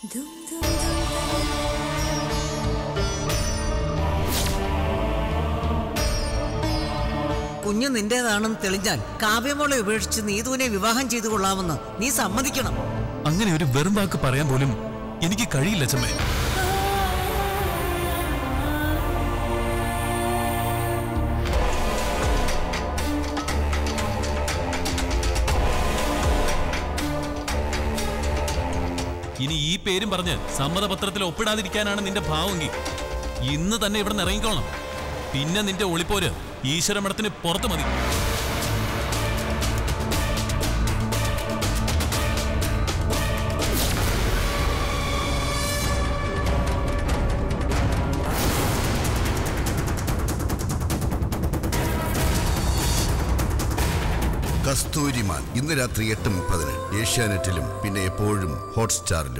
കുഞ്ഞ് നിന്റേതാണെന്ന് തെളിഞ്ഞാൽ കാവ്യമോളെ ഉപേക്ഷിച്ച് നീതുവിനെ വിവാഹം ചെയ്തു കൊള്ളാമെന്ന് നീ സമ്മതിക്കണം. അങ്ങനെ ഒരു വെറും വാക്ക് പറയാൻ പോലും എനിക്ക് കഴിയില്ല അച്ഛമ്മേ. ഇനി ഈ പേരും പറഞ്ഞ് സമ്മതപത്രത്തിൽ ഒപ്പിടാതിരിക്കാനാണ് നിന്റെ ഭാവമെങ്കിൽ ഇന്ന് തന്നെ ഇവിടെ നിന്ന് ഇറങ്ങിക്കോണം പിന്നെ നിന്റെ ഒളിപ്പോര് ഈശ്വരമഠത്തിന് പുറത്ത് മതി. കസ്തൂരിമാൻ. ഇന്ന് രാത്രി എട്ട് മുപ്പതിന് ഏഷ്യാനെറ്റിലും പിന്നെ എപ്പോഴും ഹോട്ട്സ്റ്റാറിലും.